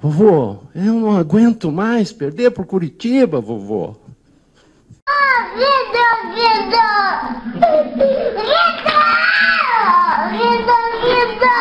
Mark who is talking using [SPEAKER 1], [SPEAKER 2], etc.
[SPEAKER 1] Vovô, eu não aguento mais perder por Curitiba, vovô.
[SPEAKER 2] Ah, vida, vida! Vida! Vida, vida!